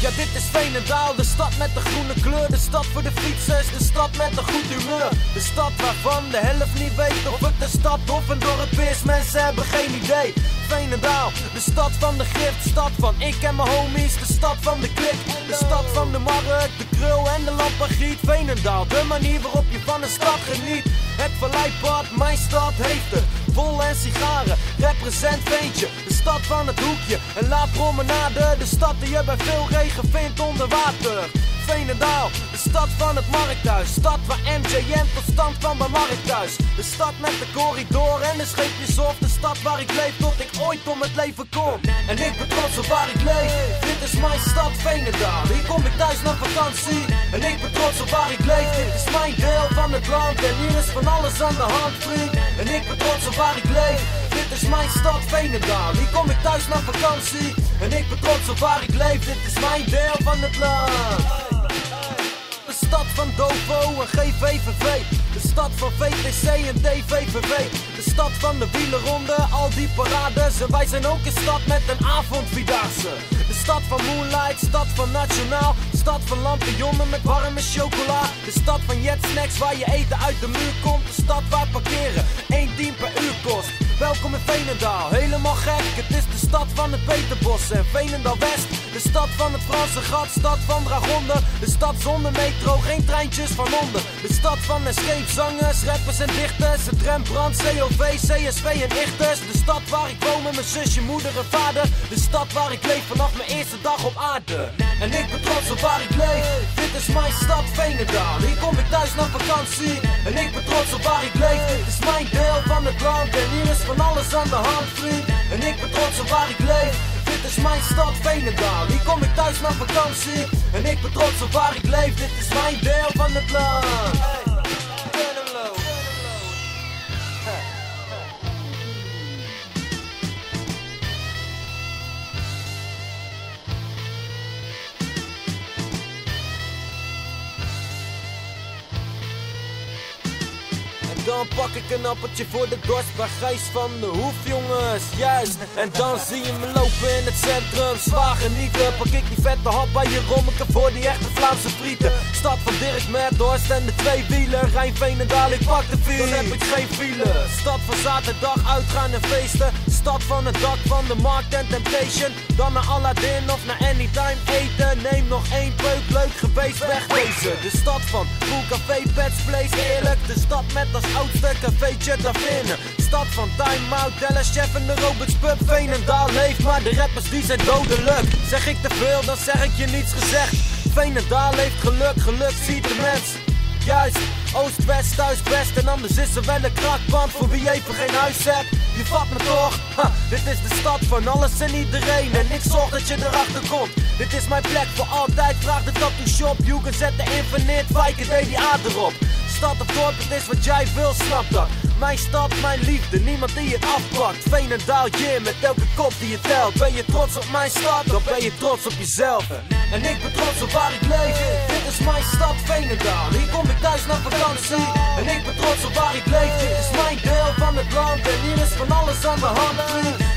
Ja, dit is Veenendaal, de stad met de groene kleur. De stad voor de fietsers, de stad met een goed humeur. De stad waarvan de helft niet weet of het de stad of een dorp is. Mensen hebben geen idee. Veenendaal, de stad van de gift. Stad van ik en mijn homies, de stad van de klik. De stad van de markt, de krul en de lampagiet. Veenendaal, de manier waarop je van een stad geniet. Het verleidpad, mijn stad heeft het. Vol en sigaren, represent Veentje. Stad van het hoekje, een laat promenade. De stad die je bij veel regen vindt onder water. Veenendaal, de stad van het markthuis. Stad waar MJN tot stand kwam bij Markthuis. De stad met de corridor en de scheepjes op. De stad waar ik leef tot ik ooit om het leven kom. En ik ben trots op waar ik leef. Dit is mijn stad Veenendaal. Hier kom ik thuis naar vakantie. En ik ben trots op waar ik leef. Dit is mijn van het land. En hier is van alles aan de hand, vriend. En ik ben trots op waar ik leef. Dit is mijn stad Veenendaal. Hier kom ik thuis naar vakantie. En ik ben trots op waar ik leef. Dit is mijn deel van het land. De stad van Dovo en GVVV. De stad van VTC en DVVV. De stad van de wielerronde, al die parades. En wij zijn ook een stad met een avondvierdaagse. De stad van Moonlight, stad van Nationaal. Stad van lampionnen met warme chocola. De stad van Jet Snacks waar je eten uit de muur komt. De stad waar parkeren 1 10 per uur kost. Welkom in Veenendaal, helemaal gek. Het is de stad van het Peterbos en Veenendaal West. De stad van het Franse gat, stad van dragonden. De stad zonder metro, geen treintjes van onder. De stad van escape zangers, rappers en dichters. Het Rembrandt, COV, CSV en Ichters. De stad waar ik woon met mijn zusje, moeder en vader. De stad waar ik leef vanaf mijn eerste dag op aarde. En ik ben trots op waar ik leef. Dit is mijn stad Veenendaal. Hier kom ik thuis naar vakantie. En ik ben trots op waar ik leef. Dit is mijn deel van het land. En hier is van alles aan de hand, vriend. En ik ben trots op waar ik leef. Dit is mijn stad Veenendaal. Hier kom ik thuis naar vakantie. En ik ben trots op waar ik leef. Dit is mijn deel van het land. Dan pak ik een appeltje voor de dorst bij Gijs van de Hoef, jongens. Juist. En dan zie je me lopen in het centrum. Zwaar genieten. Pak ik die vette hap bij je rommeke voor die echte Vlaamse frieten. Stad van Dirk Merdhorst en de twee wielen. Rijn Veenendaal, ik pak de fiets. Dan heb ik geen file. Stad van zaterdag, uitgaan en feesten. Stad van het dak van de markt en Temptation. Dan naar Aladdin of naar Anytime eten. Neem nog één peuk, leuk geweest, wegwezen. De stad van Cool Café, Pets Place, eerlijk. De stad met als oudste cafeetje binnen. Stad van Time Out, Dallas Chef en de Roberts Pub. Veenendaal leeft, maar de rappers die zijn dodelijk. Zeg ik te veel, dan zeg ik je niets gezegd. Veenendaal heeft geluk, geluk ziet de mens. Juist, oost, west, thuis, best En anders is er wel een krakband voor wie even geen huis hebt. Je vat me toch, ha, dit is de stad van alles en iedereen. En ik zorg dat je erachter komt. Dit is mijn plek voor altijd, vraag de tattoo shop can zet de infinite, Viker DDA erop. Stad of dorp, het is wat jij wil, snap dat. Mijn stad, mijn liefde, niemand die het afpakt. Veenendaal, yeah, met elke kop die je telt. Ben je trots op mijn stad, dan ben je trots op jezelf? En ik ben trots op waar ik leef. Dit is mijn stad, Veenendaal Hier kom ik thuis naar vakantie. En ik ben trots op waar ik leef. Dit is mijn deel van het land. En hier is van alles aan de hand.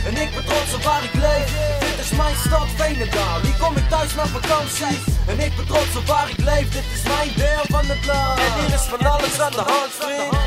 En ik ben trots op waar ik leef. Dit is mijn stad Veenendaal. Hier kom ik thuis naar vakantie. En ik ben trots op waar ik leef. Dit is mijn deel van het land. En hier is van alles aan de hand vriend